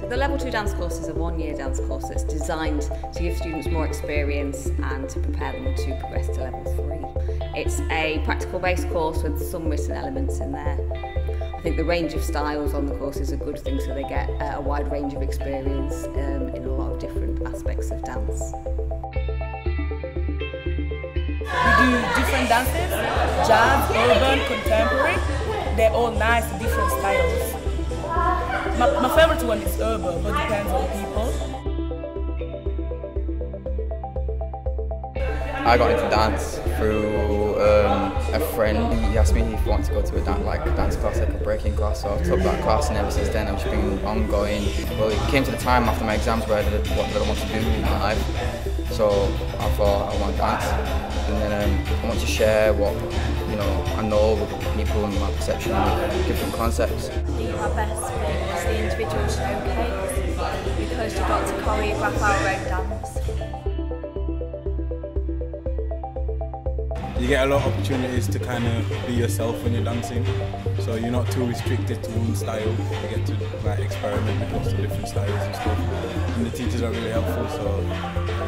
So the Level 2 dance course is a one-year dance course that's designed to give students more experience and to prepare them to progress to Level 3. It's a practical-based course with some written elements in there. I think the range of styles on the course is a good thing so they get uh, a wide range of experience um, in a lot of different aspects of dance. We do different dances, jazz, urban, contemporary. They're all nice, different styles. My, my favorite one is urban, but depends on people. I got into dance through um, a friend. He asked me if he wanted to go to a dance, like dance class, like a breaking class. So I took that class, and ever since then I've just been ongoing. Well, it came to the time after my exams where I did what I want to do in my life. So I thought I want to dance, and then um, I want to share what you know I know with people and my perception of different concepts. Dance. You get a lot of opportunities to kind of be yourself when you're dancing, so you're not too restricted to one style. You get to like experiment with lots of different styles and stuff. And the teachers are really helpful, so